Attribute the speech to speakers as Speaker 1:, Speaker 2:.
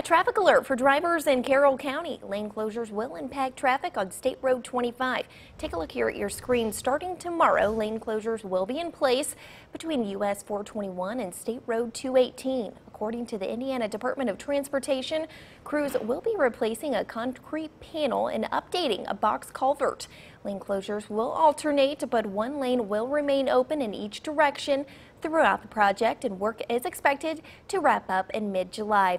Speaker 1: A traffic alert for drivers in Carroll County. Lane closures will impact traffic on State Road 25. Take a look here at your screen. Starting tomorrow, lane closures will be in place between US 421 and State Road 218. According to the Indiana Department of Transportation, crews will be replacing a concrete panel and updating a box culvert. Lane closures will alternate, but one lane will remain open in each direction throughout the project, and work is expected to wrap up in mid-July.